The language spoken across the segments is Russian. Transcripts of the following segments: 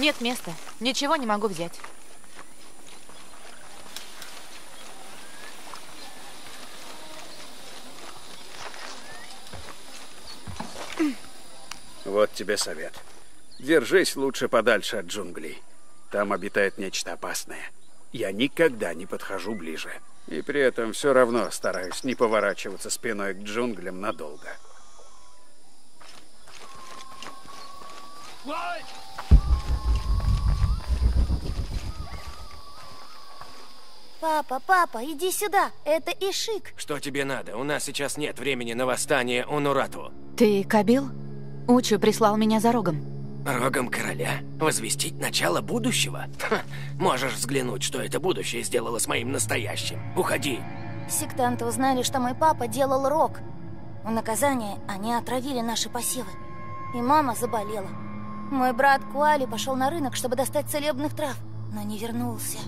Нет места. Ничего не могу взять. Вот тебе совет. Держись лучше подальше от джунглей. Там обитает нечто опасное. Я никогда не подхожу ближе. И при этом все равно стараюсь не поворачиваться спиной к джунглям надолго. Папа, папа, иди сюда. Это Ишик. Что тебе надо? У нас сейчас нет времени на восстание Унурату. Ты Кабил? Учу прислал меня за рогом. Рогом короля? Возвестить начало будущего? Ха, можешь взглянуть, что это будущее сделало с моим настоящим. Уходи. Сектанты узнали, что мой папа делал рог. В наказание они отравили наши посевы. И мама заболела. Мой брат Куали пошел на рынок, чтобы достать целебных трав, но не вернулся.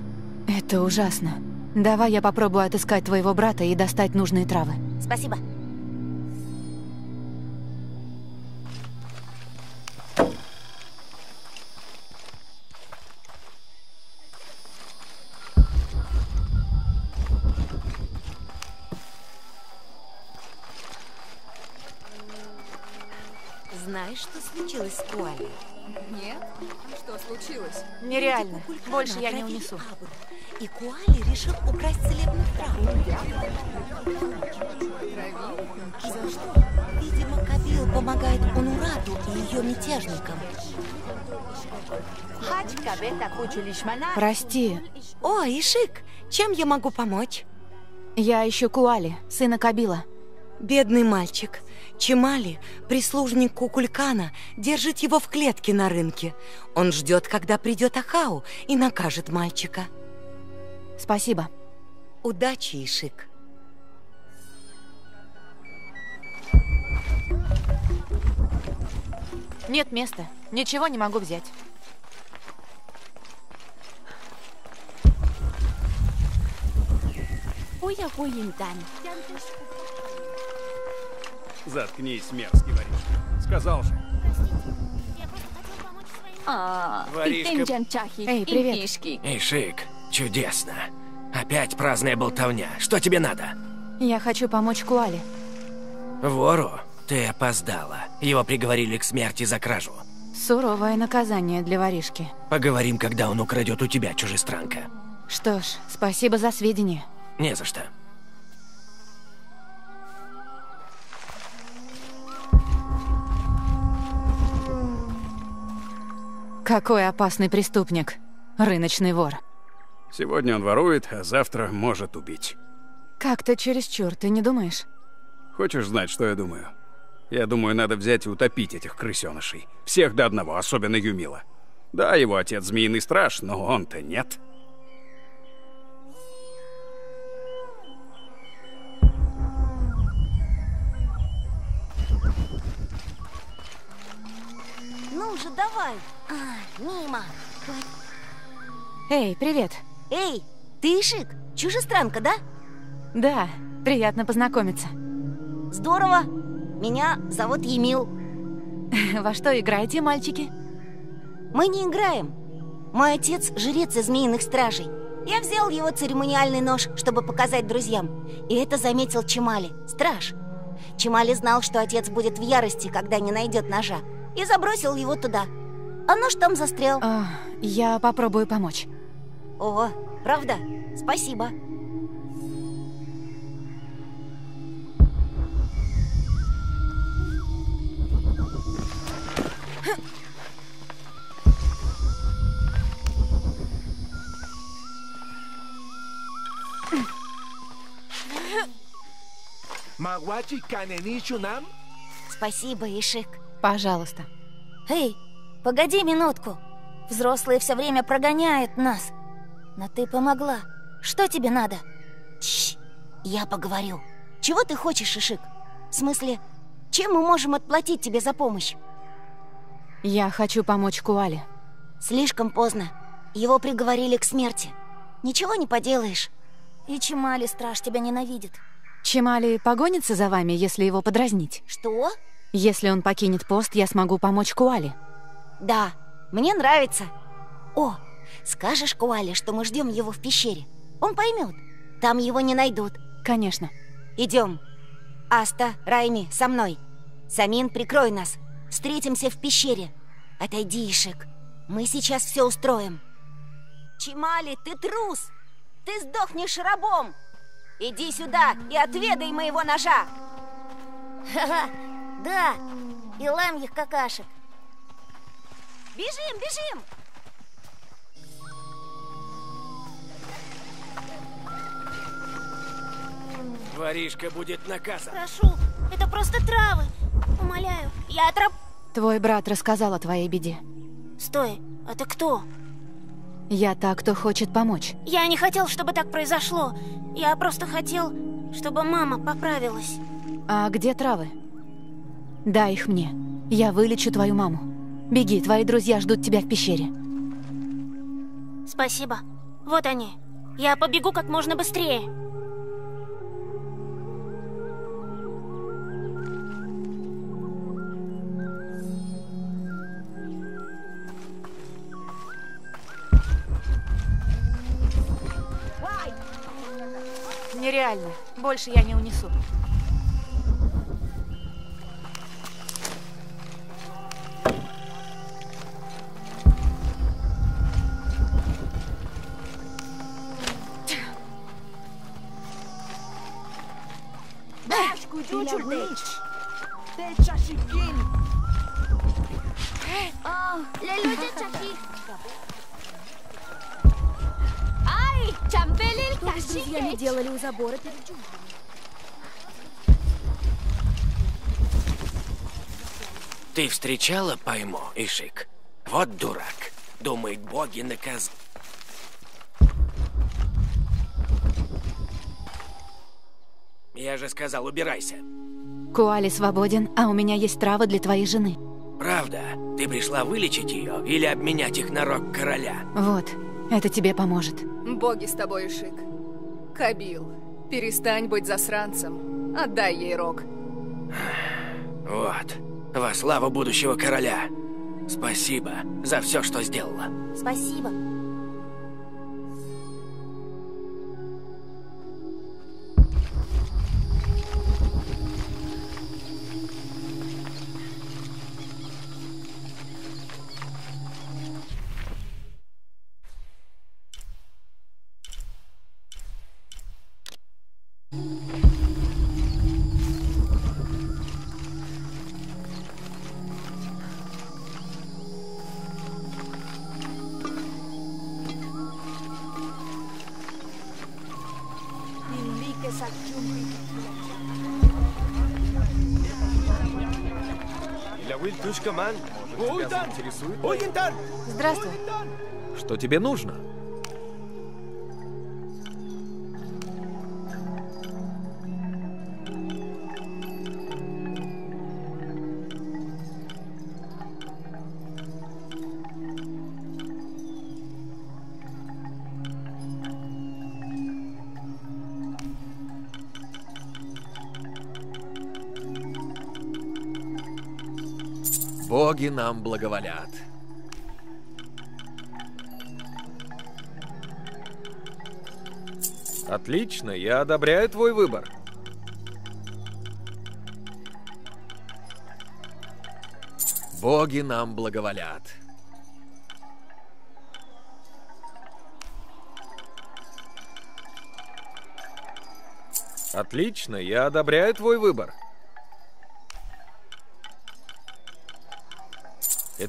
Это ужасно. Давай я попробую отыскать твоего брата и достать нужные травы. Спасибо. Знаешь, что случилось с Куали? Нет? Что случилось? Нереально. Больше я не унесу. И Куали решил украсть целебных трав. За что? Видимо, Кабил помогает Унурату и ее мятежникам. Прости, О, Ишик, чем я могу помочь? я ищу Куали, сына Кабила. Бедный мальчик. Чемали, прислужник Кукулькана, держит его в клетке на рынке. Он ждет, когда придет Ахау и накажет мальчика. Спасибо. Удачи, Ишик. Нет места. Ничего не могу взять. Заткнись, мерзкий воришка. Сказал же. Воришка... Эй, привет. Эй, Шик, чудесно. Опять праздная болтовня. Что тебе надо? Я хочу помочь Куали. Вору? Ты опоздала. Его приговорили к смерти за кражу. Суровое наказание для воришки. Поговорим, когда он украдет у тебя, чужестранка. Что ж, спасибо за сведения. Не за что. Какой опасный преступник. Рыночный вор. Сегодня он ворует, а завтра может убить. Как-то чересчур, ты не думаешь? Хочешь знать, что я думаю? Я думаю, надо взять и утопить этих крысенышей. Всех до одного, особенно Юмила. Да, его отец змеиный страж, но он-то нет. Ну же, давай. А, мимо. Эй, привет. Эй, ты Ишик, чужестранка, да? Да, приятно познакомиться. Здорово. Меня зовут Емил. Во что играете, мальчики? Мы не играем. Мой отец – жрец из змеиных стражей. Я взял его церемониальный нож, чтобы показать друзьям. И это заметил Чемали, страж. Чемали знал, что отец будет в ярости, когда не найдет ножа. И забросил его туда. А нож там застрял. А, я попробую помочь. О, правда? Спасибо. Магвачи Каненичу нам? Спасибо, Ишик. Пожалуйста. Эй, погоди минутку. Взрослые все время прогоняют нас. Но ты помогла. Что тебе надо? Чш, я поговорю. Чего ты хочешь, Ишик? В смысле, чем мы можем отплатить тебе за помощь? Я хочу помочь Куали. Слишком поздно. Его приговорили к смерти. Ничего не поделаешь. И Чемали страж тебя ненавидит. Чемали погонится за вами, если его подразнить? Что? Если он покинет пост, я смогу помочь Куали. Да, мне нравится. О, скажешь Куале, что мы ждем его в пещере. Он поймет. Там его не найдут. Конечно. Идем. Аста, Райми, со мной. Самин, прикрой нас. Встретимся в пещере. Отойди, Ишек. Мы сейчас все устроим. Чимали, ты трус! Ты сдохнешь рабом! Иди сюда и отведай моего ножа! Ха-ха, да, и ламьих какашек. Бежим, бежим! Воришка будет наказан. Прошу, это просто травы. Умоляю, я отраб... Твой брат рассказал о твоей беде. Стой, это кто? Я та, кто хочет помочь. Я не хотел, чтобы так произошло. Я просто хотел, чтобы мама поправилась. А где травы? Дай их мне. Я вылечу твою маму. Беги, твои друзья ждут тебя в пещере. Спасибо. Вот они. Я побегу как можно быстрее. Нереально. Больше я не унесу. Встречала пойму, Ишик? Вот дурак. Думает, боги наказ... Я же сказал, убирайся. Куали свободен, а у меня есть травы для твоей жены. Правда? Ты пришла вылечить ее или обменять их на рог короля? Вот, это тебе поможет. Боги с тобой, Шик. Кабил, перестань быть засранцем. Отдай ей рог. Вот. Во славу будущего короля. Спасибо за все, что сделала. Спасибо. Здравствуй. Что тебе нужно? Боги нам благоволят. Отлично, я одобряю твой выбор. Боги нам благоволят. Отлично, я одобряю твой выбор.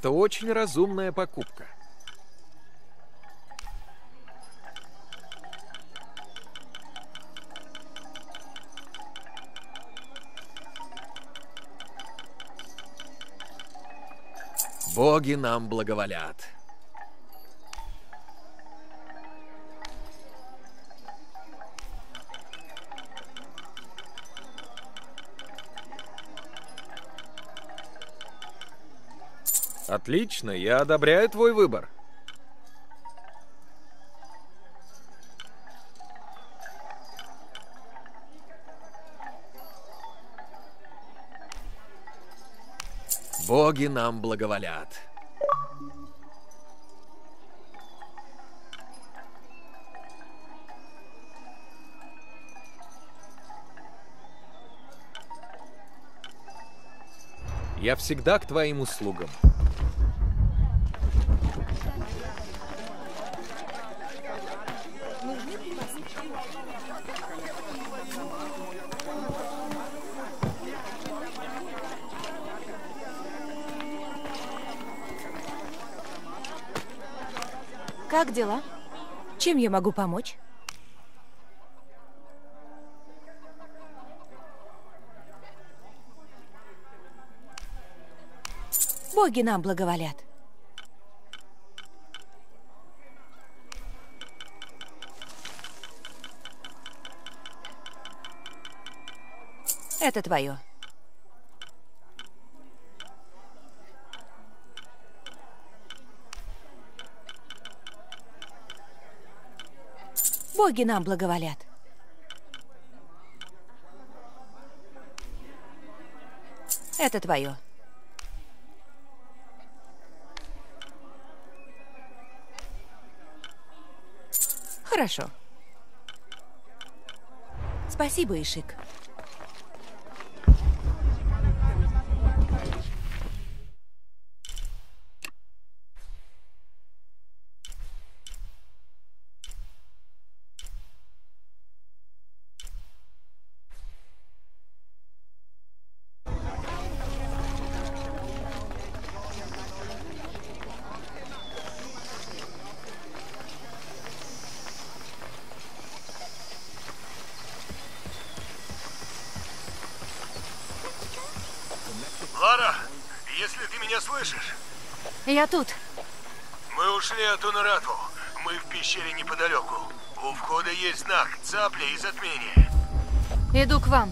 Это очень разумная покупка. Боги нам благоволят. Отлично, я одобряю твой выбор. Боги нам благоволят. Я всегда к твоим услугам. Как дела? Чем я могу помочь? Боги нам благоволят. Это твое. Боги нам благоволят. Это твое. Хорошо. Спасибо, Ишик. Лара, если ты меня слышишь, Я тут. мы ушли от Унарату. Мы в пещере неподалеку. У входа есть знак, цапля и затмение. Иду к вам.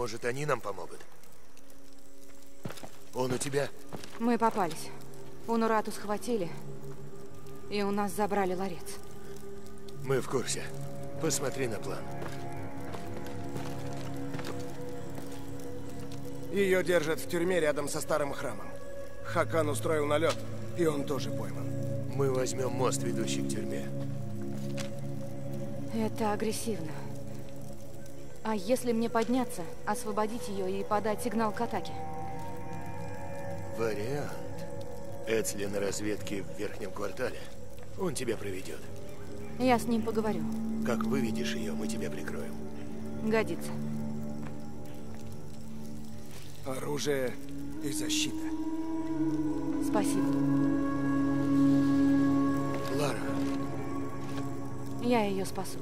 Может, они нам помогут? Он у тебя? Мы попались. Унурату схватили, и у нас забрали ларец. Мы в курсе. Посмотри на план. Ее держат в тюрьме рядом со старым храмом. Хакан устроил налет, и он тоже пойман. Мы возьмем мост, ведущий к тюрьме. Это агрессивно. А если мне подняться, освободить ее и подать сигнал к атаке? Вариант. Эцли на разведке в верхнем квартале. Он тебя проведет. Я с ним поговорю. Как выведешь ее, мы тебя прикроем. Годится. Оружие и защита. Спасибо. Лара, Я ее спасу.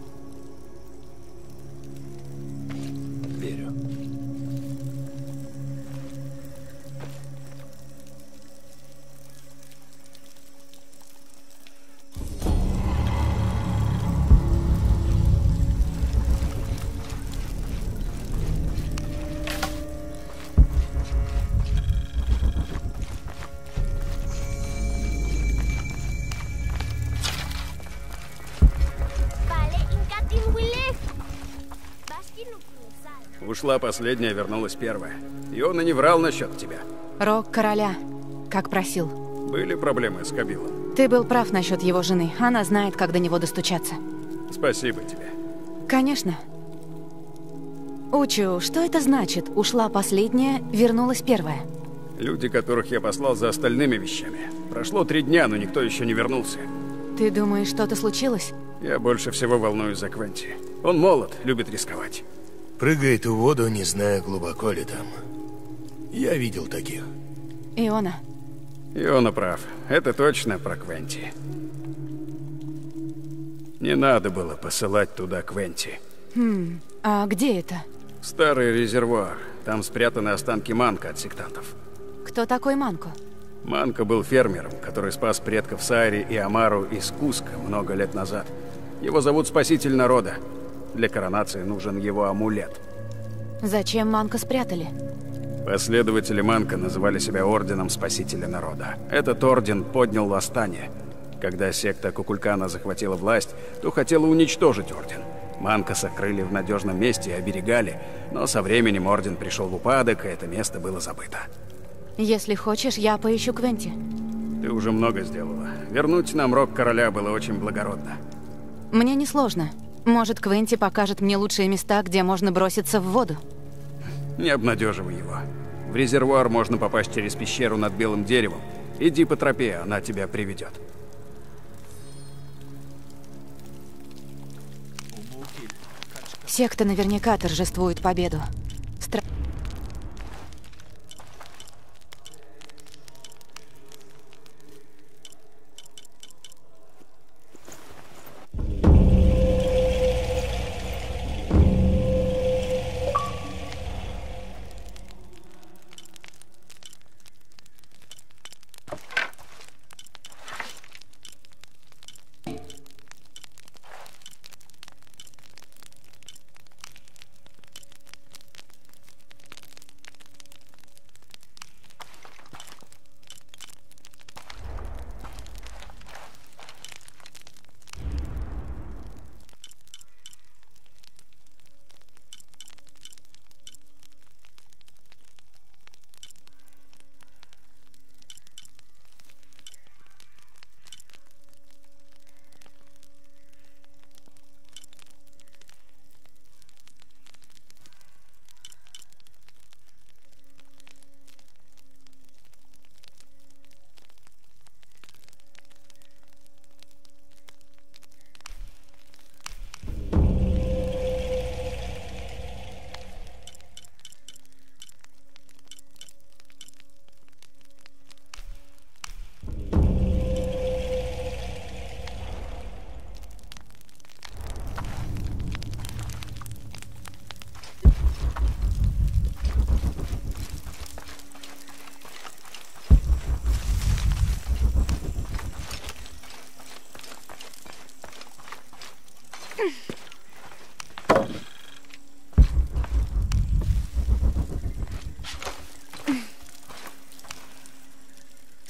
Ушла последняя, вернулась первая. И он и не врал насчет тебя. Рок короля, как просил. Были проблемы с Кабилом. Ты был прав насчет его жены. Она знает, как до него достучаться. Спасибо тебе. Конечно. Учу, что это значит? Ушла последняя, вернулась первая. Люди, которых я послал за остальными вещами. Прошло три дня, но никто еще не вернулся. Ты думаешь, что-то случилось? Я больше всего волнуюсь за Квенти. Он молод, любит рисковать. Прыгает в воду, не зная, глубоко ли там. Я видел таких. Иона. Иона прав. Это точно про Квенти. Не надо было посылать туда Квенти. Хм, а где это? Старый резервуар. Там спрятаны останки Манка от сектантов. Кто такой Манко? Манко был фермером, который спас предков Сари и Амару из Куска много лет назад. Его зовут Спаситель Народа. Для коронации нужен его амулет. Зачем Манко спрятали? Последователи Манка называли себя Орденом Спасителя Народа. Этот орден поднял восстание. Когда секта Кукулькана захватила власть, то хотела уничтожить орден. Манка сокрыли в надежном месте и оберегали, но со временем орден пришел в упадок, и это место было забыто. Если хочешь, я поищу Квенти. Ты уже много сделала. Вернуть нам рог короля было очень благородно. Мне несложно. Может, Квенти покажет мне лучшие места, где можно броситься в воду. Не обнадеживай его. В резервуар можно попасть через пещеру над белым деревом. Иди по тропе, она тебя приведет. Секта наверняка торжествует победу.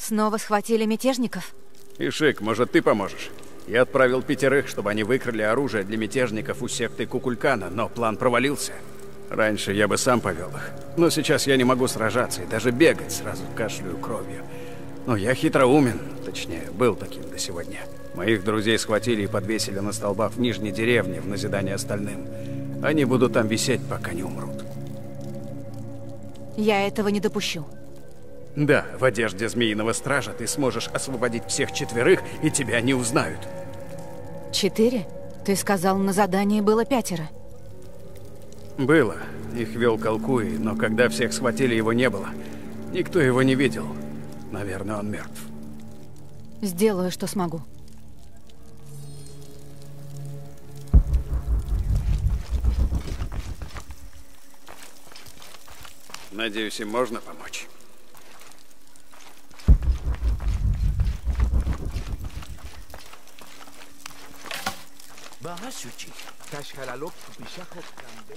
Снова схватили мятежников? Ишик, может, ты поможешь? Я отправил пятерых, чтобы они выкрали оружие для мятежников у секты Кукулькана, но план провалился. Раньше я бы сам повел их. Но сейчас я не могу сражаться и даже бегать сразу кашляю кровью. Но я хитроумен, точнее, был таким до сегодня. Моих друзей схватили и подвесили на столбах в нижней деревне в назидание остальным. Они будут там висеть, пока не умрут. Я этого не допущу. Да, в одежде Змеиного Стража ты сможешь освободить всех четверых, и тебя не узнают. Четыре? Ты сказал, на задании было пятеро. Было. Их вел Калкуи, но когда всех схватили, его не было. Никто его не видел. Наверное, он мертв. Сделаю, что смогу. Надеюсь, им можно помочь. ಬಹಳ ಶುಚಿ ಕಶ್ಕಲ ಲೋಪ್ ಬಿಷ ಹೋಗ್ತಂದೆ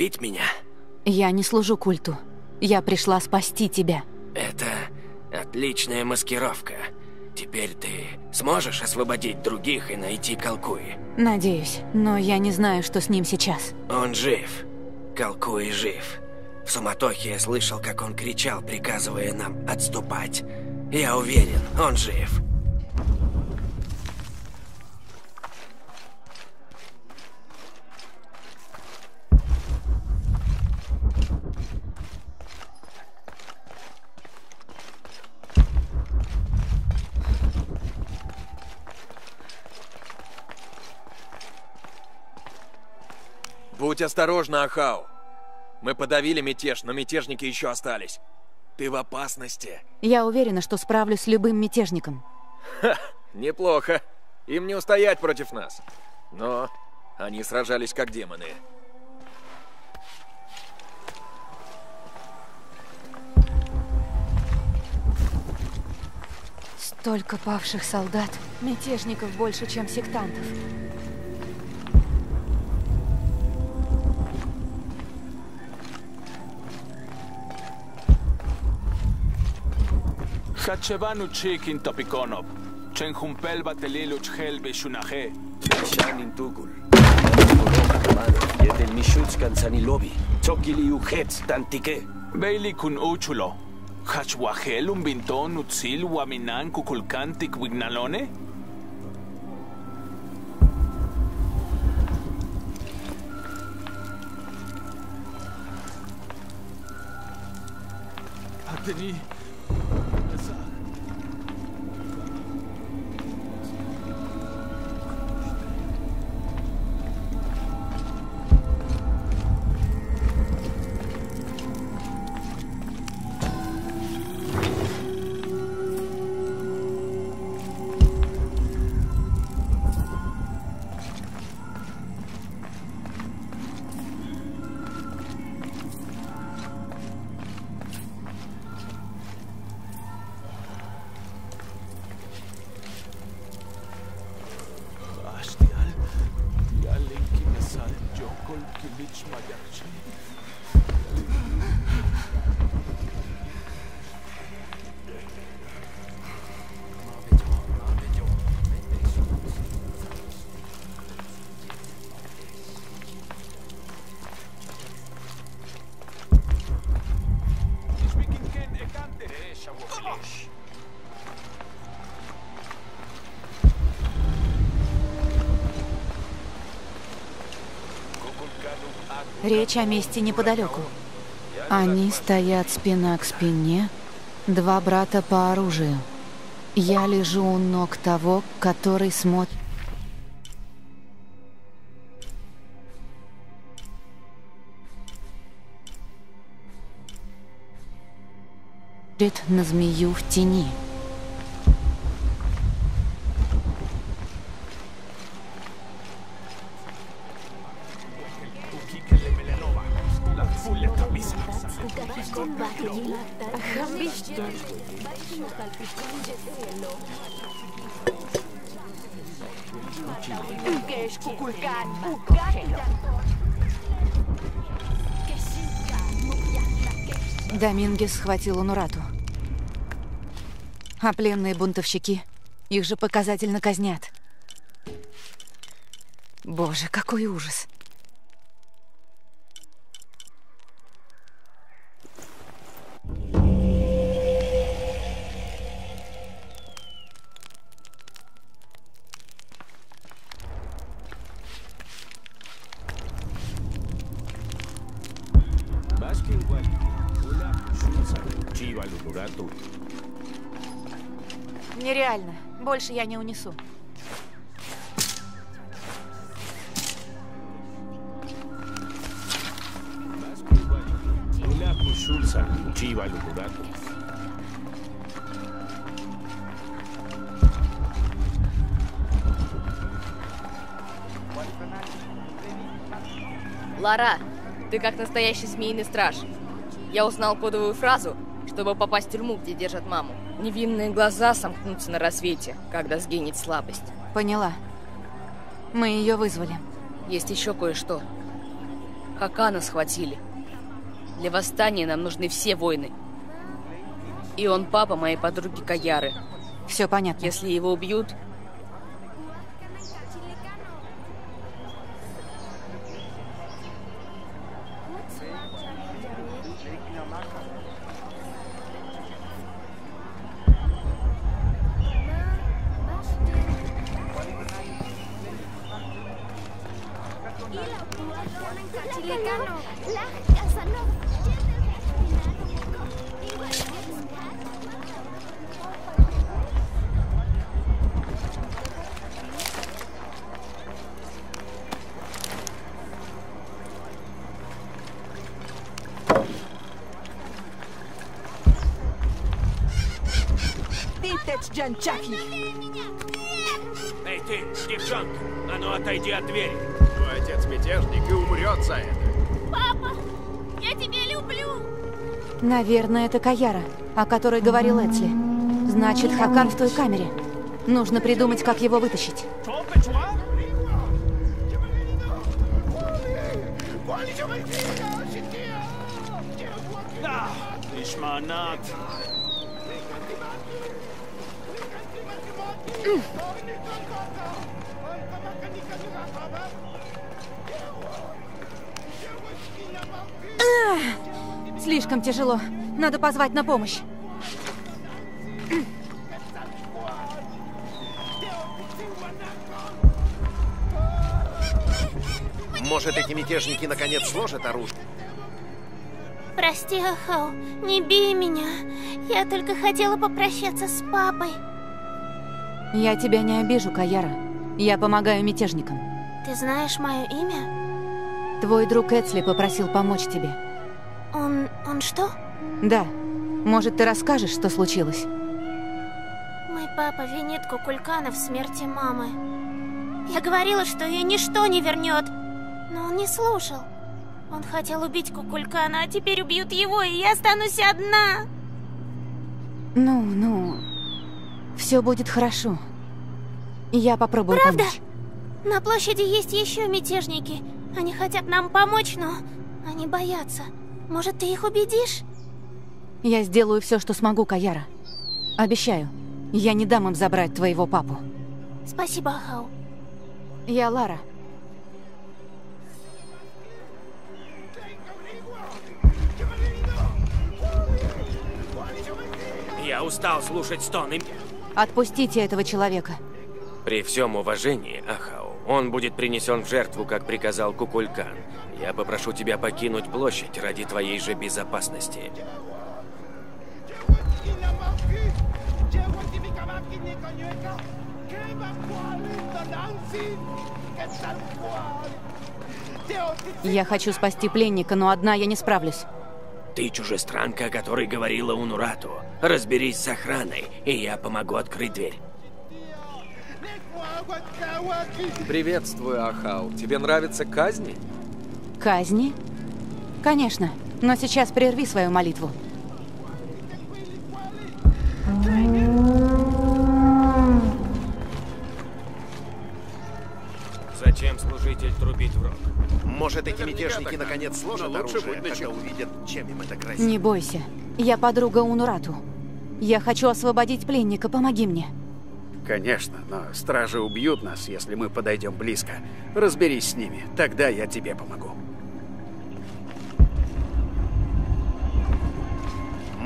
убить меня? Я не служу культу. Я пришла спасти тебя. Это отличная маскировка. Теперь ты сможешь освободить других и найти Калкуи? Надеюсь, но я не знаю, что с ним сейчас. Он жив. Калкуи жив. В суматохе я слышал, как он кричал, приказывая нам отступать. Я уверен, он жив. Будь осторожна, Ахау. Мы подавили мятеж, но мятежники еще остались. Ты в опасности. Я уверена, что справлюсь с любым мятежником. Ха, неплохо. Им не устоять против нас. Но они сражались как демоны. Столько павших солдат. Мятежников больше, чем сектантов. Kachevanu chikin topikonop. Chenjumpel bateliluch helbi Chan in tugul. Yedel mishutskan sanilobi. Chokili ujet tantike. Bailey kun uchulo. Hachwahel un binton utzil waminan kukulkantik wignalone? Ateni. Officer! Речь о месте неподалеку. Они стоят спина к спине, два брата по оружию. Я лежу у ног того, который смотрит... на змею в тени. Домингес схватил Унурату. А пленные бунтовщики, их же показательно казнят. Боже, какой ужас. Нереально. Больше я не унесу. Лара, ты как настоящий змеиный страж. Я узнал кодовую фразу, чтобы попасть в тюрьму, где держат маму. Невинные глаза сомкнутся на рассвете, когда сгинет слабость. Поняла. Мы ее вызвали. Есть еще кое-что. Хакана схватили. Для восстания нам нужны все войны. И он папа моей подруги Каяры. Все понятно. Если его убьют, Джанчаки! Эй ты, девчонка, а ну отойди от двери. Твой отец мятежник и умрет за это. Папа, я тебя люблю. Наверное, это Каяра, о которой говорил Эцли. Значит, Хакан в той камере. Нужно придумать, как его вытащить. Ишманат. Слишком тяжело. Надо позвать на помощь. Может, эти мятежники наконец сложат оружие? Прости, Ахау, не бей меня. Я только хотела попрощаться с папой. Я тебя не обижу, Каяра. Я помогаю мятежникам. Ты знаешь мое имя? Твой друг Эцли попросил помочь тебе. Он... что? Да. Может, ты расскажешь, что случилось? Мой папа винит Кукулькана в смерти мамы. Я говорила, что ее ничто не вернет, но он не слушал. Он хотел убить Кукулькана, а теперь убьют его, и я останусь одна. Ну, ну, все будет хорошо. Я попробую Правда? помочь. На площади есть еще мятежники. Они хотят нам помочь, но они боятся. Может, ты их убедишь? Я сделаю все, что смогу, Каяра. Обещаю, я не дам им забрать твоего папу. Спасибо, Ахау. Я Лара. Я устал слушать стоны. Отпустите этого человека. При всем уважении, Ахау, он будет принесен в жертву, как приказал Кукулькан. Я попрошу тебя покинуть площадь ради твоей же безопасности. Я хочу спасти пленника, но одна я не справлюсь. Ты чужестранка, о которой говорила Унурату. Разберись с охраной, и я помогу открыть дверь. Приветствую, Ахау. Тебе нравятся казни? Казни? Конечно, но сейчас прерви свою молитву. Зачем служитель трубить в рог? Может, эти мятежники наконец сложат Но лучше оружие, когда увидят, чем им это грозит? Не бойся, я подруга Унурату. Я хочу освободить пленника, помоги мне. Конечно, но стражи убьют нас, если мы подойдем близко. Разберись с ними, тогда я тебе помогу.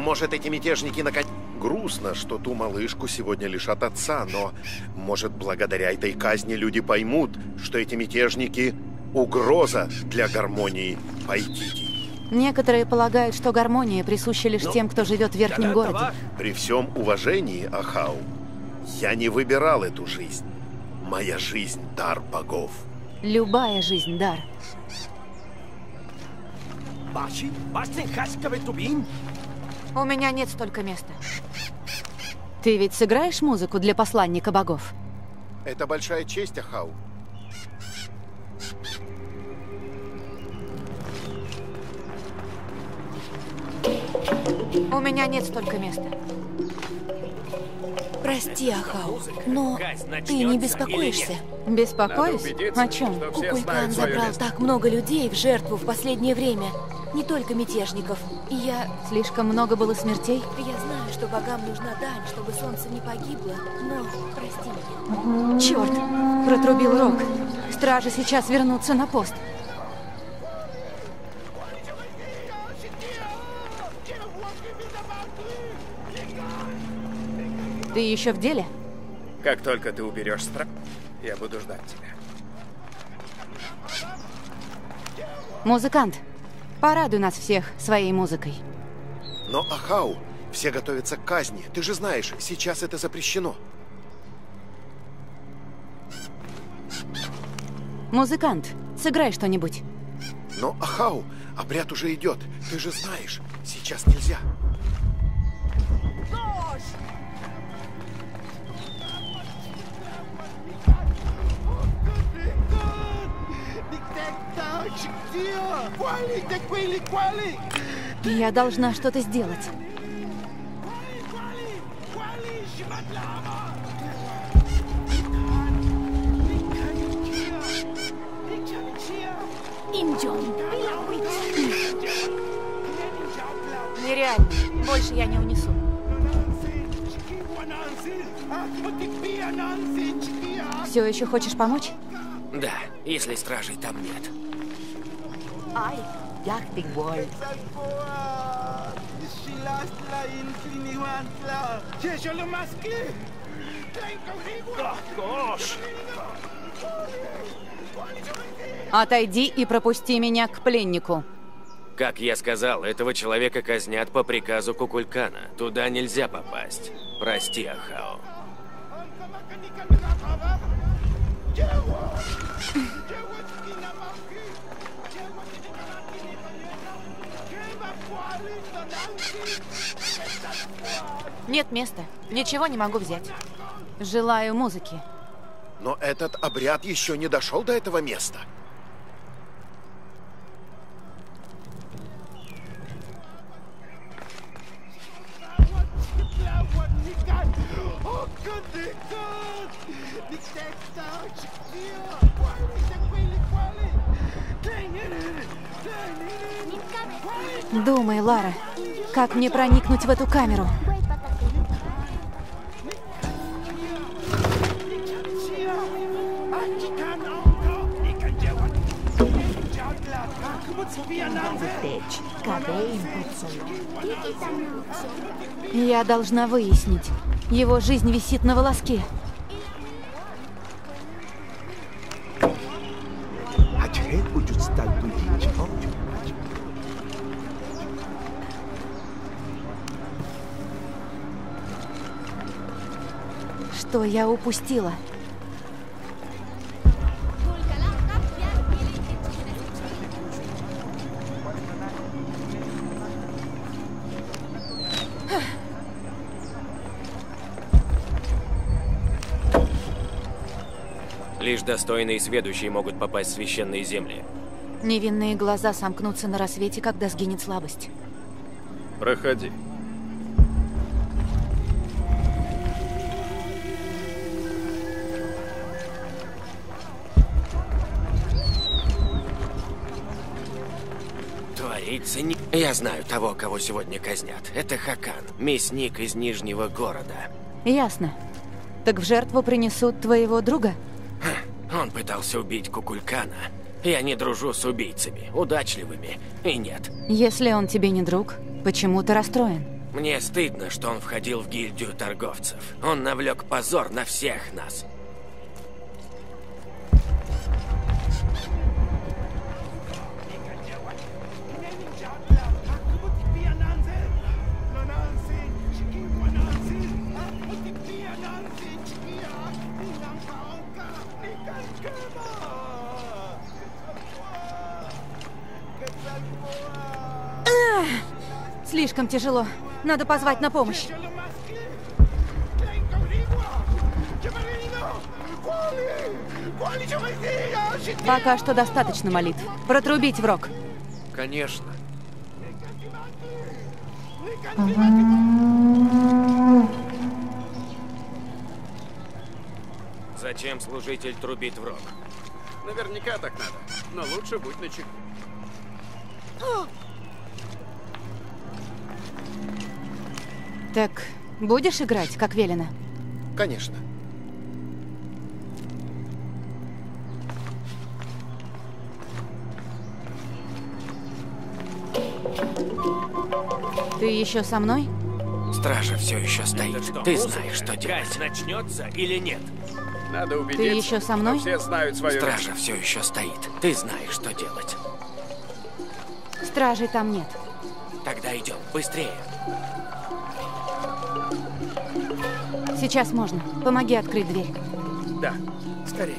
Может, эти мятежники наконец... Грустно, что ту малышку сегодня лишат отца, но, может, благодаря этой казни люди поймут, что эти мятежники — угроза для гармонии Пайтити. Некоторые полагают, что гармония присуща лишь тем, кто живет в верхнем городе. При всем уважении, Ахау, я не выбирал эту жизнь. Моя жизнь — дар богов. Любая жизнь — дар. Баши, Бастин Хаскавитубин. У меня нет столько места. Ты ведь сыграешь музыку для посланника богов? Это большая честь, Ахау. У меня нет столько места. Прости, Ахау, но ты не беспокоишься? Беспокоюсь? О чем? Кукулькан забрал так много людей в жертву в последнее время. Не только мятежников. И я... Слишком много было смертей? Я знаю, что богам нужна дань, чтобы солнце не погибло, но прости меня. Черт! Протрубил рог. Стражи сейчас вернутся на пост. Ты еще в деле? Как только ты уберешь страх, я буду ждать тебя. Музыкант, порадуй нас всех своей музыкой. Но, Ахау, все готовятся к казни. Ты же знаешь, сейчас это запрещено. Музыкант, сыграй что-нибудь. Но, Ахау, обряд уже идет. Ты же знаешь, сейчас нельзя. Я должна что-то сделать. Нереально. Больше я не унесу. Все еще хочешь помочь? Да, если стражей там нет. Ай, Yachting World. Отойди и пропусти меня к пленнику. Как я сказал, этого человека казнят по приказу Кукулькана. Туда нельзя попасть. Прости, Ахао. Нет места. Ничего не могу взять. Желаю музыки. Но этот обряд еще не дошел до этого места. Думай, Лара, как мне проникнуть в эту камеру? Я должна выяснить. Его жизнь висит на волоске. Что я упустила? Лишь достойные сведущие могут попасть в священные земли. Невинные глаза сомкнутся на рассвете, когда сгинет слабость. Проходи. Творится не... Я знаю того, кого сегодня казнят. Это Хакан, мясник из Нижнего города. Ясно. Так в жертву принесут твоего друга? Он пытался убить Кукулькана. Я не дружу с убийцами, удачливыми, и нет. Если он тебе не друг, почему ты расстроен? Мне стыдно, что он входил в гильдию торговцев. Он навлек позор на всех нас. Слишком тяжело. Надо позвать на помощь. Пока что достаточно молитв. Протрубить в рог. Конечно. Зачем служитель трубит в рог? Наверняка так надо, но лучше будь начеку. Так, будешь играть, как велено? Конечно. Ты еще со мной? Стража все еще стоит. Это что, Ты музыка? знаешь, что делать. Казнь начнется или нет? Надо убедиться, еще со мной? все знают свою Стража все еще стоит. Ты знаешь, что делать. Стражей там нет. Тогда идем, быстрее. Сейчас можно. Помоги открыть дверь. Да, скорее.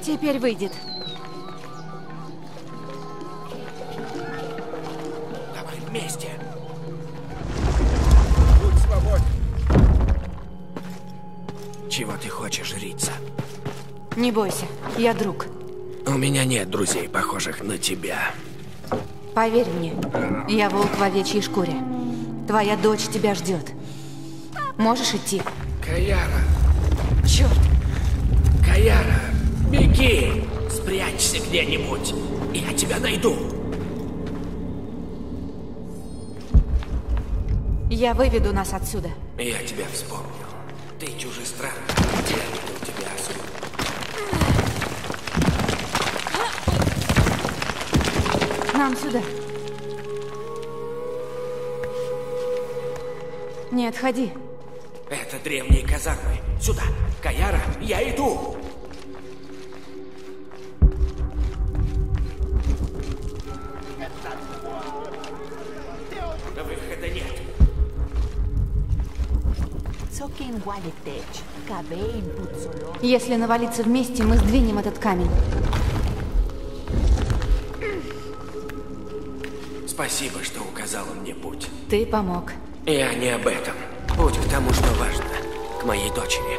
Теперь выйдет. Давай вместе. Будь свободен. Чего ты хочешь, жрица? Не бойся, я друг. У меня нет друзей, похожих на тебя. Поверь мне, я волк в овечьей шкуре. Твоя дочь тебя ждет. Можешь идти? Каяра, Черт! Каяра, беги! Спрячься где-нибудь, я тебя найду. Я выведу нас отсюда. Я тебя вспомнил. Ты чужестранка. Я видел тебя Нам сюда. Не отходи. Это древние казармы. Сюда. Каяра, я иду. Выхода нет. Если навалиться вместе, мы сдвинем этот камень. Спасибо, что указала мне путь. Ты помог. Я не об этом. Путь к тому, что важно. К моей дочери.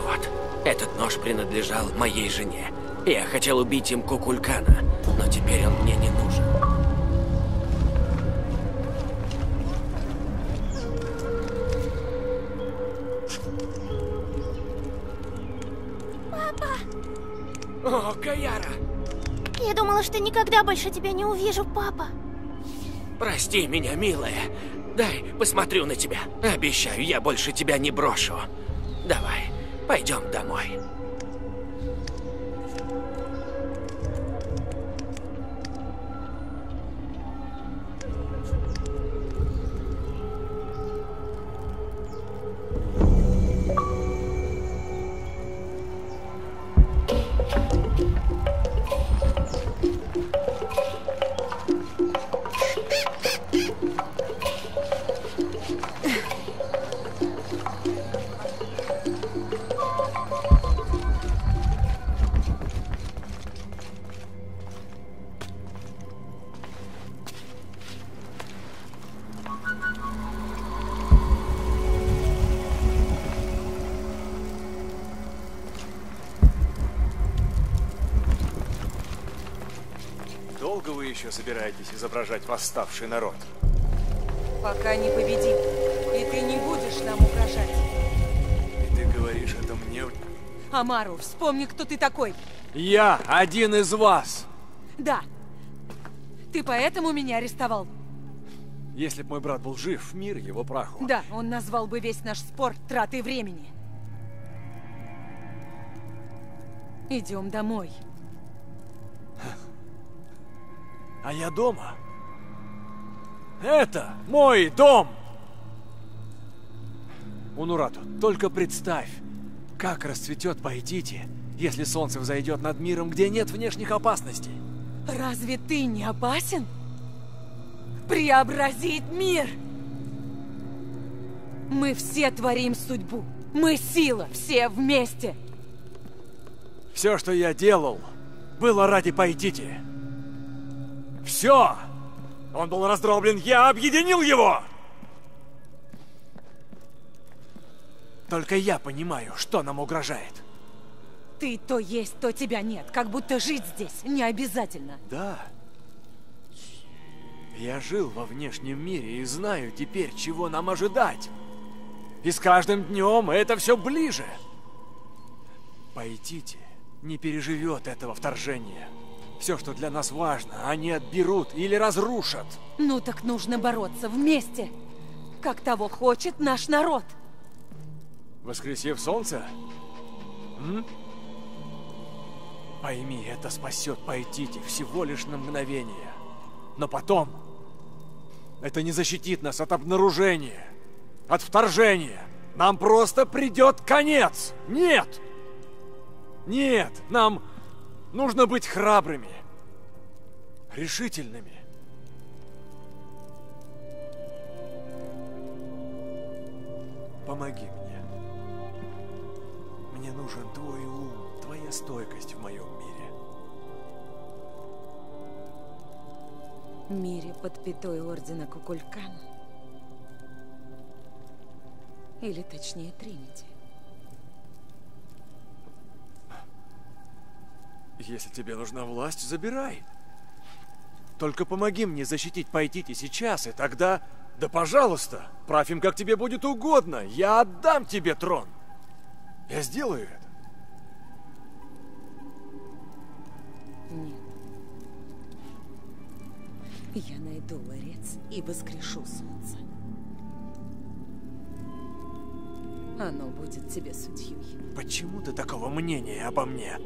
Вот. Этот нож принадлежал моей жене. Я хотел убить им Кукулькана, но теперь он мне не нужен. Папа, О, Каяра! я думала, что никогда больше тебя не увижу, папа. Прости меня, милая. Дай посмотрю на тебя. Обещаю, я больше тебя не брошу. Давай, пойдем домой. Изображать восставший народ? Пока не победим. И ты не будешь нам угрожать. И ты говоришь это мне? Амару, вспомни, кто ты такой. Я один из вас! Да. Ты поэтому меня арестовал? Если б мой брат был жив, мир его праху. Да, он назвал бы весь наш спор тратой времени. Идем домой. А я дома. Это мой дом! Унурату, только представь, как расцветет Пайтити, если солнце взойдет над миром, где нет внешних опасностей. Разве ты не опасен? Преобразить мир! Мы все творим судьбу. Мы сила, все вместе. Все, что я делал, было ради Пайтити. Все! Он был раздроблен, я объединил его! Только я понимаю, что нам угрожает. Ты то есть, то тебя нет. Как будто жить здесь не обязательно. Да. Я жил во внешнем мире и знаю теперь, чего нам ожидать. И с каждым днем это все ближе. Пайтити не переживет этого вторжения. Все, что для нас важно, они отберут или разрушат. Ну так нужно бороться вместе, как того хочет наш народ. Воскресив солнце? М? Пойми, это спасет Пайтити всего лишь на мгновение. Но потом это не защитит нас от обнаружения, от вторжения. Нам просто придет конец. Нет! Нет, нам нужно быть храбрыми, решительными. Помоги мне. Мне нужен твой ум, твоя стойкость в моем мире. Мире под пятой Ордена Кукулькана. Или точнее Тринити. Если тебе нужна власть, забирай. Только помоги мне защитить Пайтити сейчас, и тогда... Да пожалуйста, правь им, как тебе будет угодно. Я отдам тебе трон. Я сделаю это. Нет. Я найду ларец и воскрешу солнце. Оно будет тебе судьей. Почему ты такого мнения обо мне?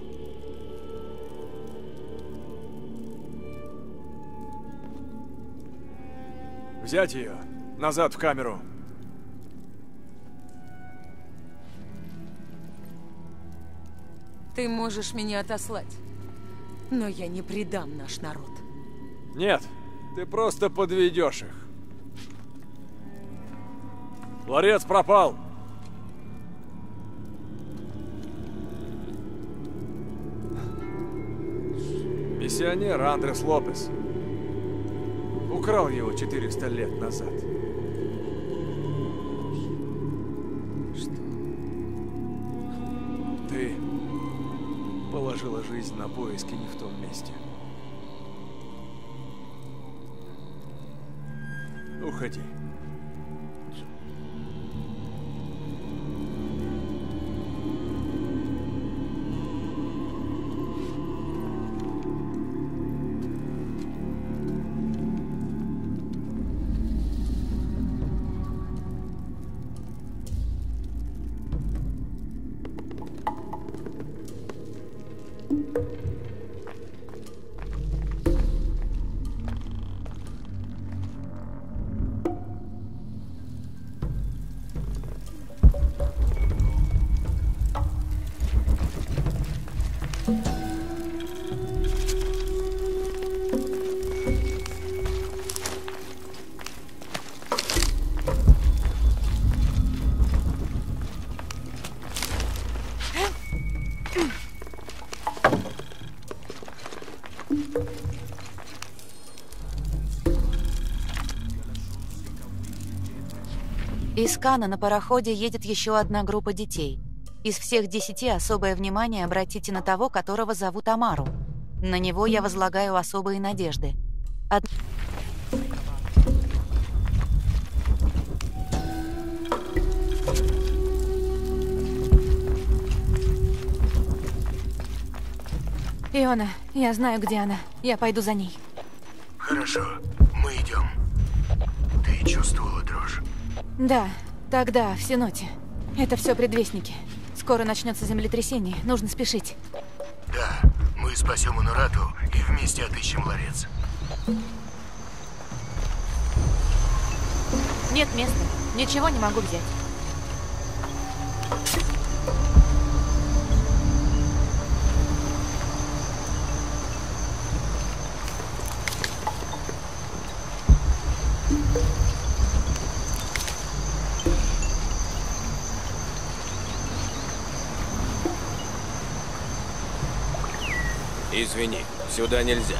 Взять ее. Назад в камеру. Ты можешь меня отослать, но я не предам наш народ. Нет, ты просто подведешь их. Ларец пропал. Миссионер Андрес Лопес. Украл его 400 лет назад. Что? Ты положила жизнь на поиски не в том месте. Уходи. Из Кана на пароходе едет еще одна группа детей. Из всех десяти особое внимание обратите на того, которого зовут Амару. На него я возлагаю особые надежды. Од... Иона, я знаю, где она. Я пойду за ней. Хорошо, Да, тогда, в Сеноте. Это все предвестники. Скоро начнется землетрясение, нужно спешить. Да, мы спасем Унурату и вместе отыщем ларец. Нет места, ничего не могу взять. Извини, сюда нельзя.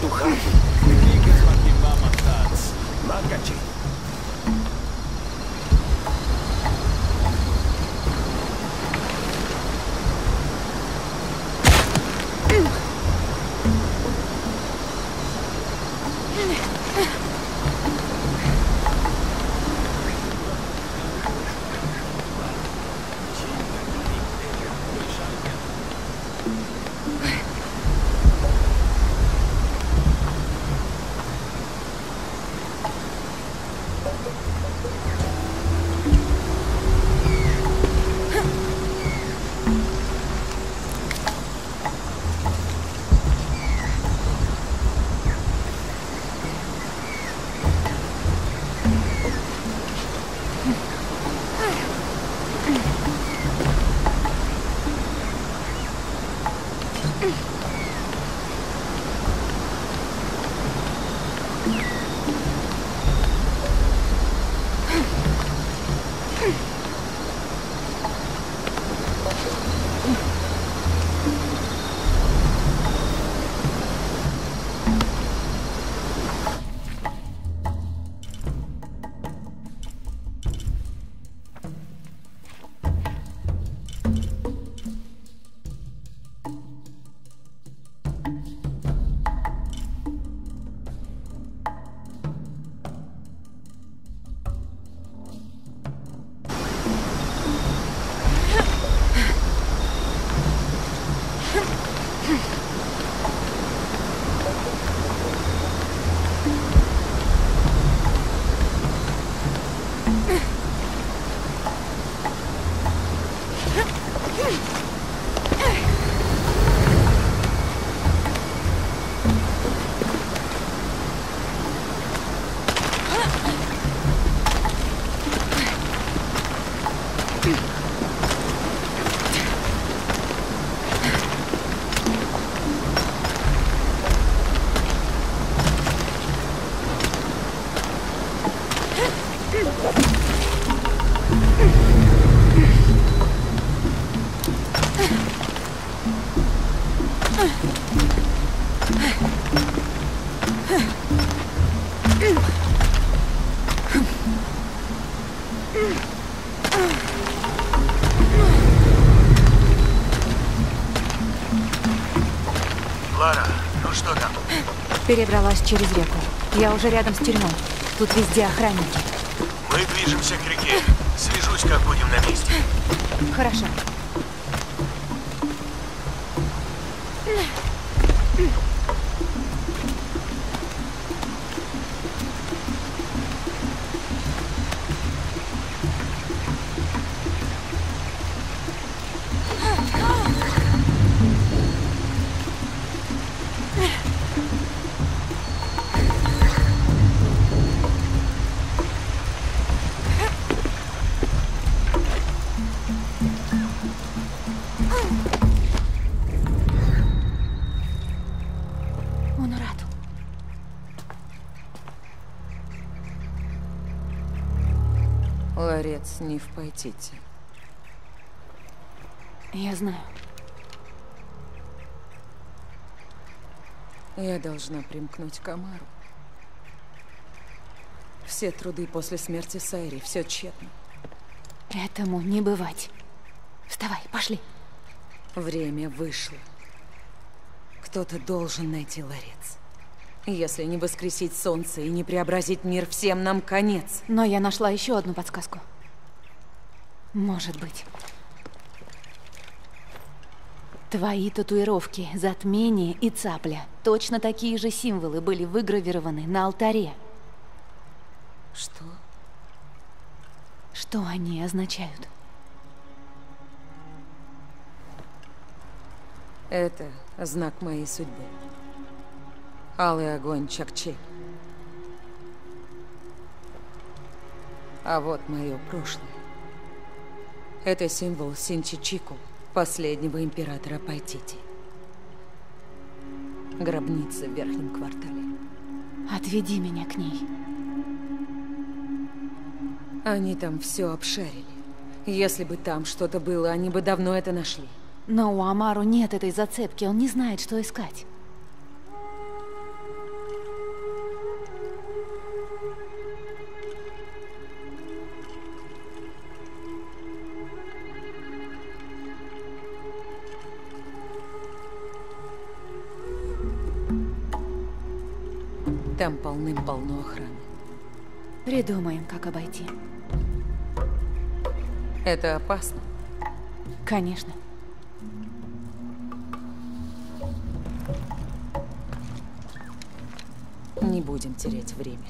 杜可儿 Перебралась через реку. Я уже рядом с тюрьмой. Тут везде охранники. Мы движемся к реке. Свяжусь, как будем на месте. Хорошо. Ларец не в Пайтите. Я знаю. Я должна примкнуть к Амару. Все труды после смерти Сайри, все тщетно. Этому не бывать. Вставай, пошли. Время вышло. Кто-то должен найти ларец. Если не воскресить солнце и не преобразить мир, всем нам конец. Но я нашла еще одну подсказку. Может быть. Твои татуировки, затмение и цапля. Точно такие же символы были выгравированы на алтаре. Что? Что они означают? Это знак моей судьбы. Алый огонь Чакче. А вот мое прошлое. Это символ Синчичику, последнего императора Пайтити. Гробница в верхнем квартале. Отведи меня к ней. Они там все обшарили. Если бы там что-то было, они бы давно это нашли. Но у Амару нет этой зацепки, он не знает, что искать. Придумаем, как обойти. Это опасно. Конечно. Не будем терять время.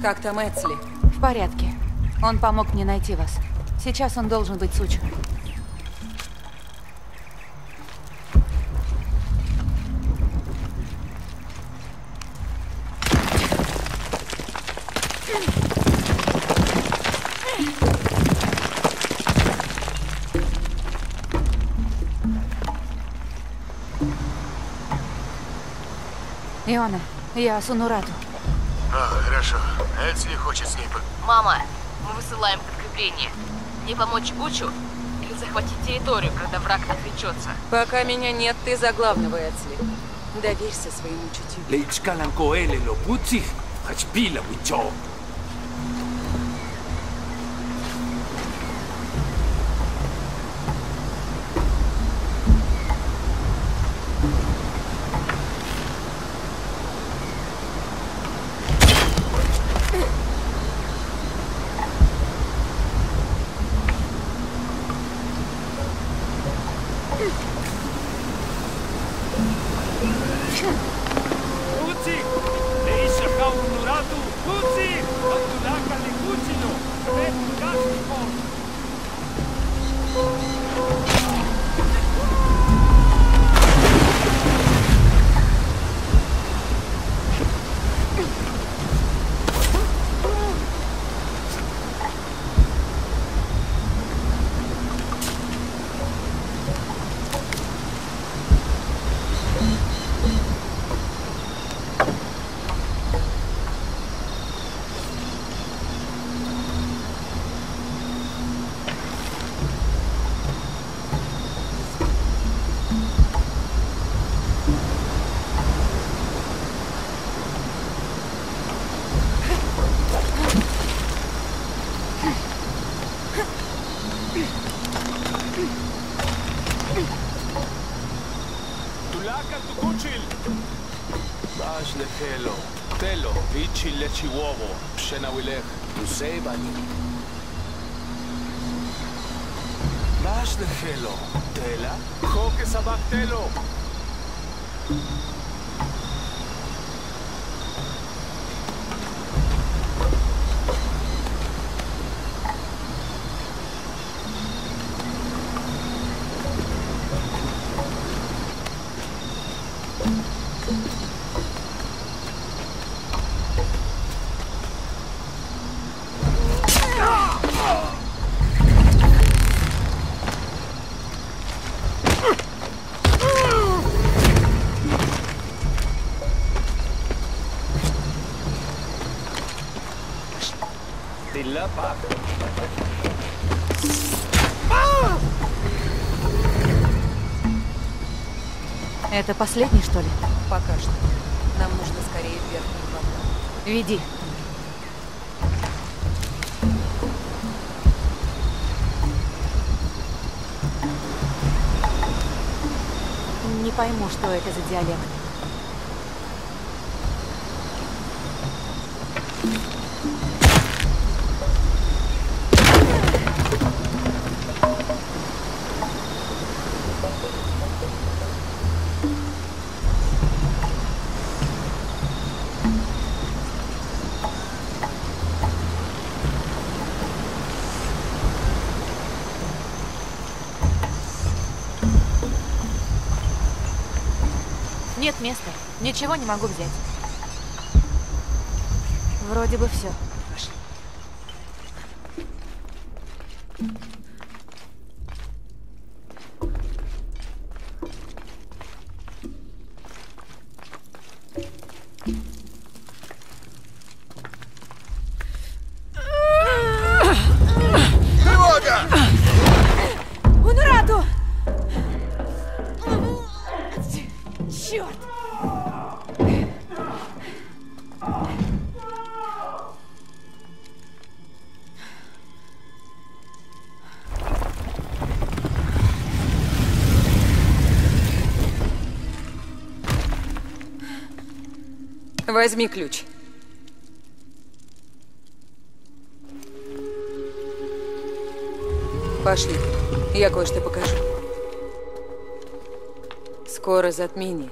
Как там Эцли? В порядке. Он помог мне найти вас. Сейчас он должен быть с Учу. Иона, я Сунурату. А, хорошо. Эцли хочет с ней по... Мама, мы высылаем подкрепление. Не помочь Учу или захватить территорию, когда враг отвлечется? Пока меня нет, ты за главного, Эцли. Доверься своему чутью. Chihuahua, Shenawilech, Tusebani. מה יש לכלו? תלה? חוק סבק תלו! Это последний, что ли? Пока что. Нам нужно скорее в верхний квартал. Веди. Не пойму, что это за диалект. Места. Ничего не могу взять. Вроде бы все. Возьми ключ. Пошли. Я кое-что покажу. Скоро затмение.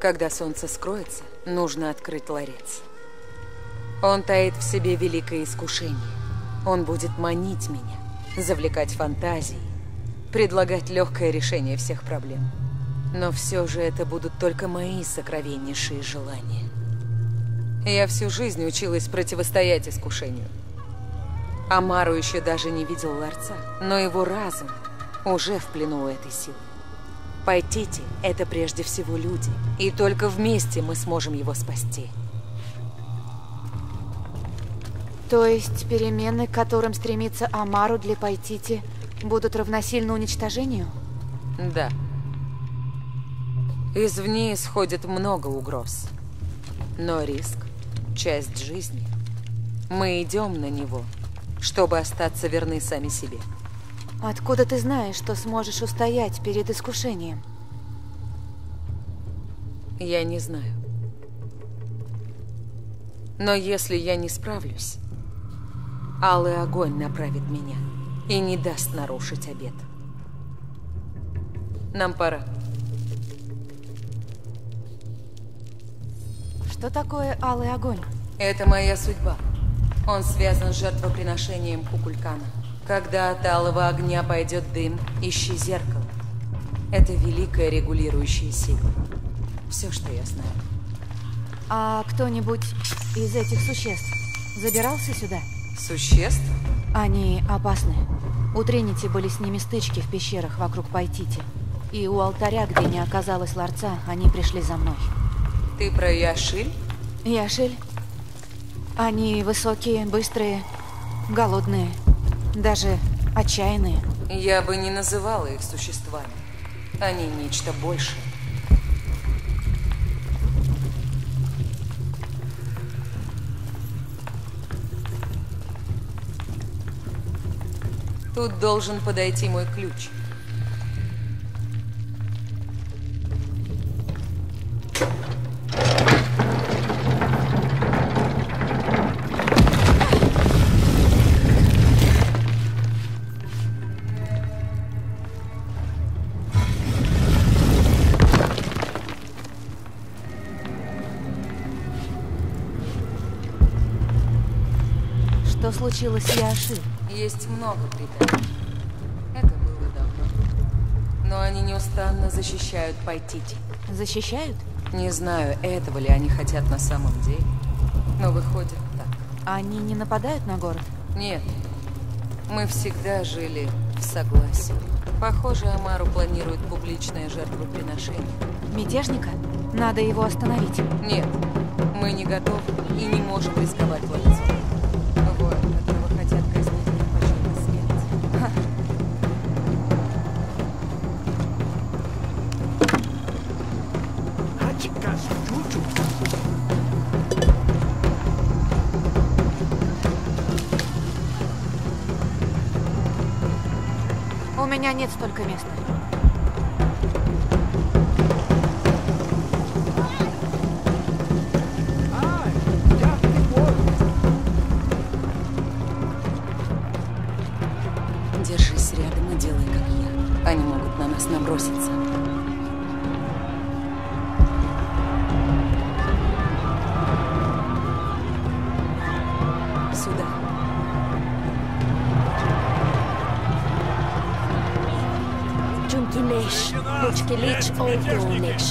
Когда солнце скроется, нужно открыть ларец. Он таит в себе великое искушение. Он будет манить меня, завлекать фантазии, предлагать легкое решение всех проблем. Но все же это будут только мои сокровеннейшие желания. Я всю жизнь училась противостоять искушению. Амару еще даже не видел ларца, но его разум уже в плену у этой силы. Пайтити – это прежде всего люди, и только вместе мы сможем его спасти. То есть перемены, к которым стремится Амару для Пайтити, будут равносильно уничтожению? Да. Извне исходит много угроз. Но риск – часть жизни. Мы идем на него, чтобы остаться верны сами себе. Откуда ты знаешь, что сможешь устоять перед искушением? Я не знаю. Но если я не справлюсь, алый огонь направит меня и не даст нарушить обед. Нам пора. Что такое алый огонь? Это моя судьба. Он связан с жертвоприношением Кукулькана. Когда от алого огня пойдет дым, ищи зеркало. Это великая регулирующая сила. Все, что я знаю. А кто-нибудь из этих существ забирался сюда? Существ? Они опасны. У Тринити были с ними стычки в пещерах вокруг Пайтити. И у алтаря, где не оказалось ларца, они пришли за мной. Ты про Яшиль? Яшель? Они высокие, быстрые, голодные, даже отчаянные. Я бы не называла их существами. Они нечто большее. Тут должен подойти мой ключ. Что случилось с Яши? Есть много преданий. Это было давно. Но они неустанно защищают Пайтити. Защищают? Не знаю, этого ли они хотят на самом деле. Но выходит так. Они не нападают на город? Нет. Мы всегда жили в согласии. Похоже, Амару планирует публичное жертвоприношение. Мятежника? Надо его остановить. Нет, мы не готовы и не можем рисковать ларцом. Меня нет столько места. Джункинеш, Бучкелич, Олдунеш.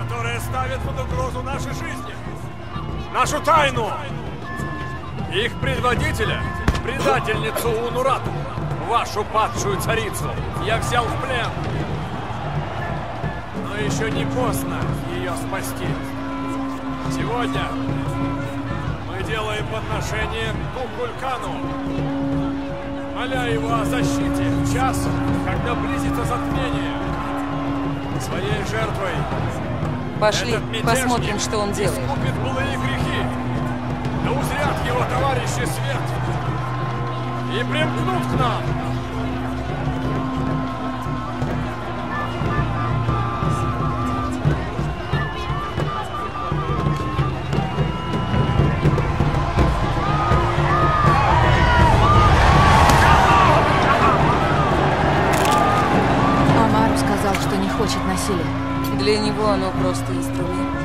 которые ставят под угрозу наши жизни, нашу тайну. Их предводителя, предательницу Унурату, вашу падшую царицу, я взял в плен. Но еще не поздно ее спасти. Сегодня мы делаем подношение Кукулькану, моля его о защите в час, когда близится затмение. Своей жертвой Пошли, посмотрим, что он делает. искупит былые грехи. Да узрят его товарищи свет. И примкнут к нам. Оно просто инструмент.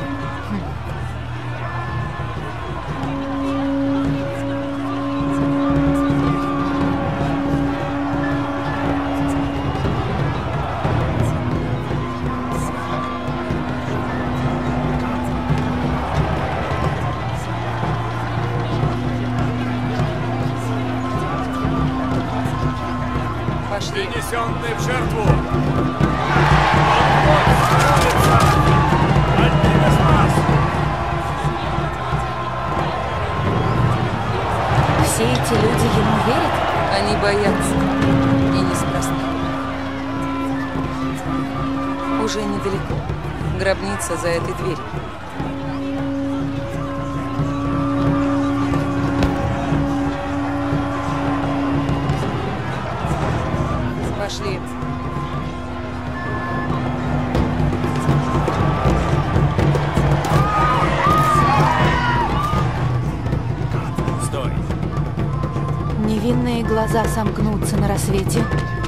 Невинные глаза сомкнутся на рассвете,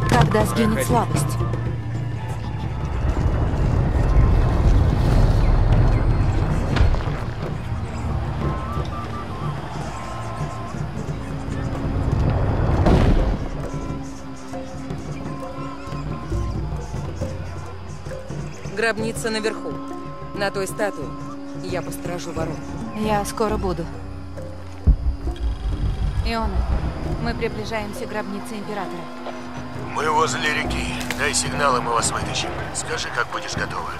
когда сгинет слабость. Гробница наверху. На той статуе. Я посторожу ворот. Я скоро буду. Иона, мы приближаемся к гробнице Императора. Мы возле реки. Дай сигнал, и мы вас вытащим. Скажи, как будешь готова.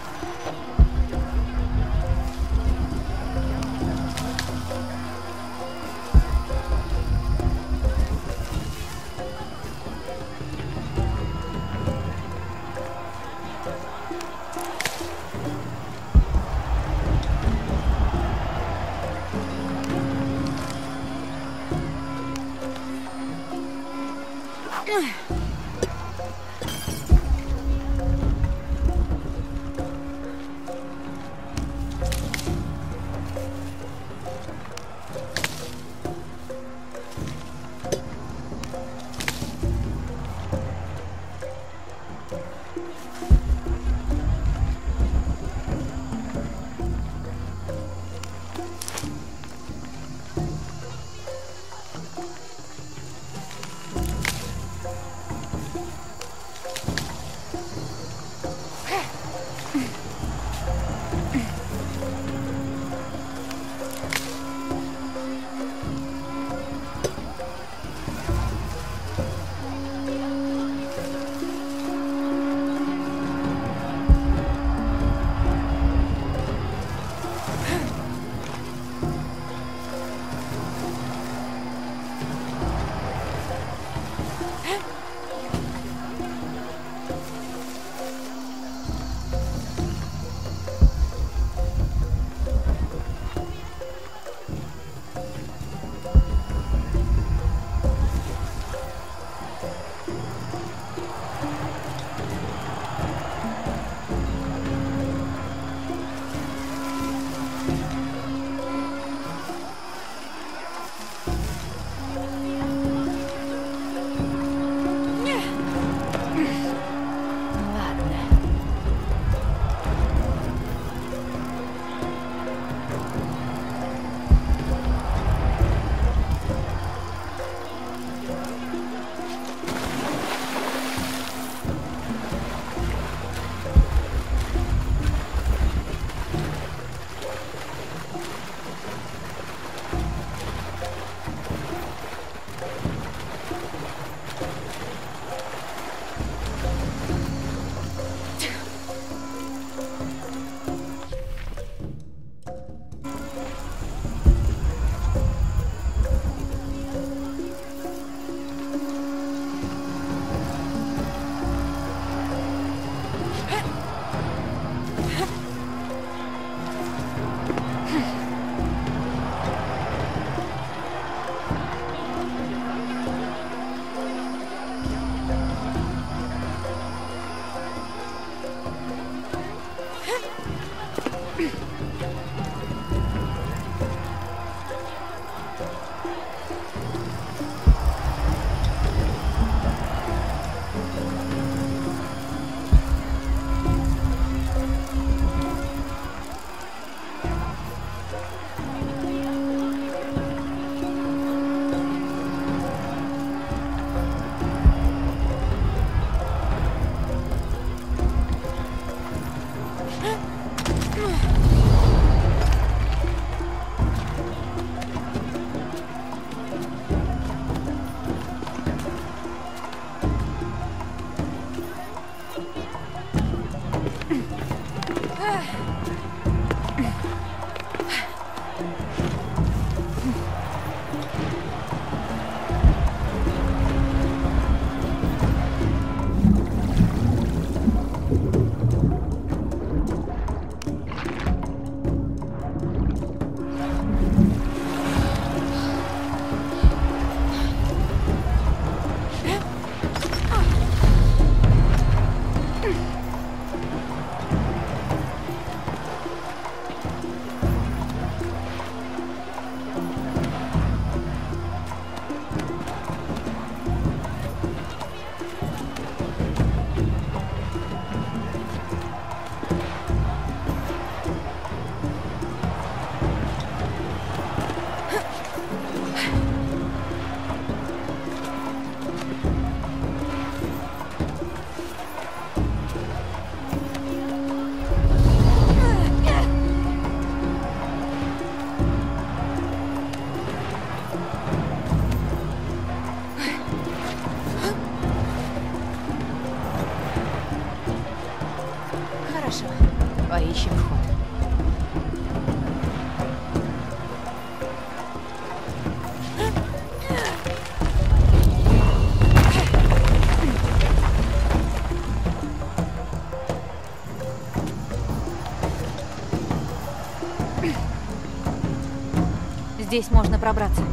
Здесь можно пробраться.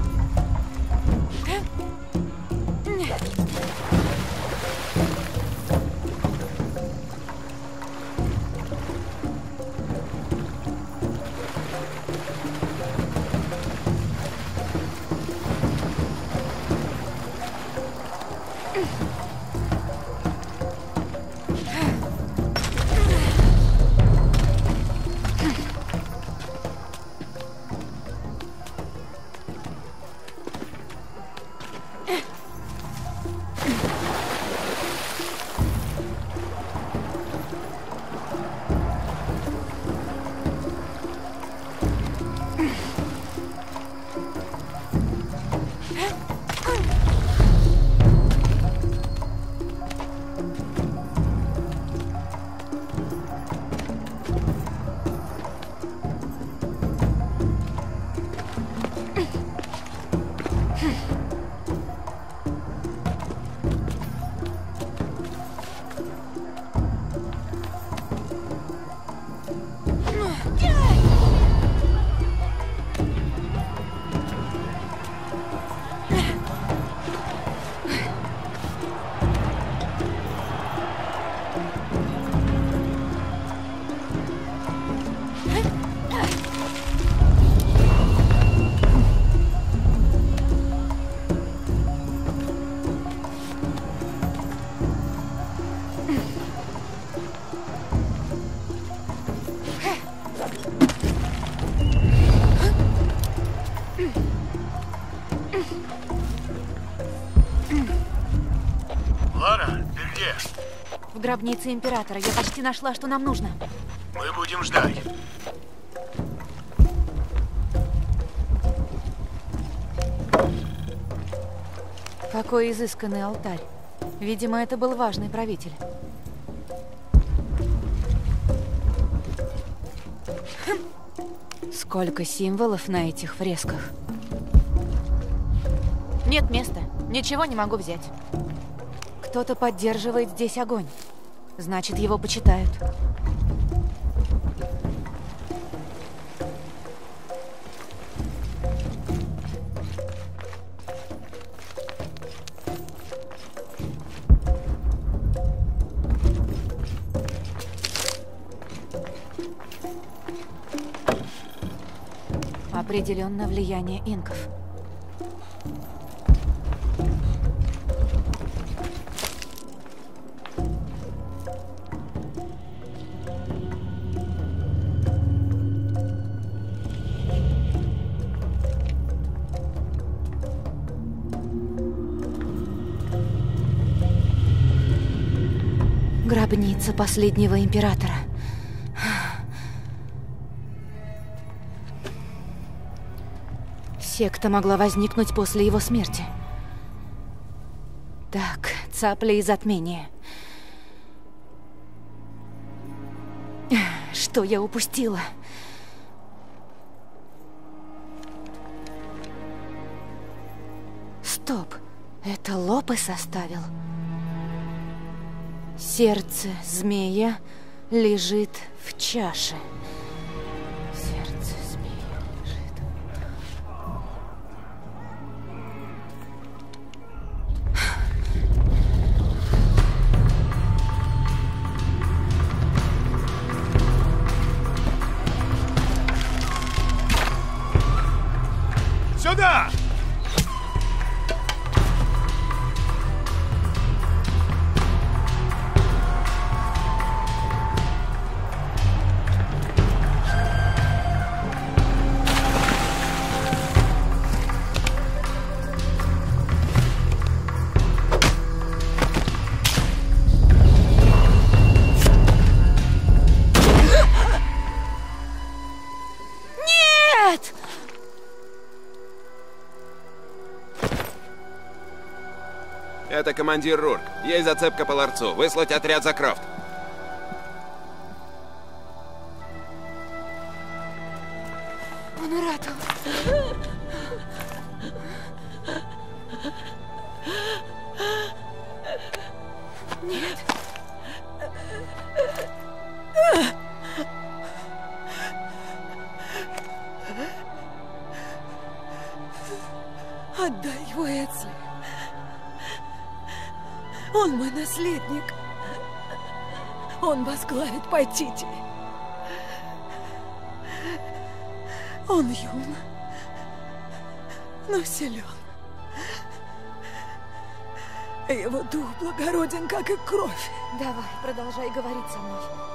гробницы Императора. Я почти нашла, что нам нужно. Мы будем ждать. Какой изысканный алтарь. Видимо, это был важный правитель. Хм. Сколько символов на этих фресках. Нет места. Ничего не могу взять. Кто-то поддерживает здесь огонь. Значит, его почитают. Определенно влияние инков. Гробница последнего императора. Секта могла возникнуть после его смерти. Так, цапля и затмение. Что я упустила? Стоп, это Лопе составил? Сердце змея лежит в чаше. Это командир Рурк. Есть зацепка по ларцу. Выслать отряд за Крофт. Пайтити. Он юн, но силен. Его дух благороден, как и кровь. Давай, продолжай говорить со мной.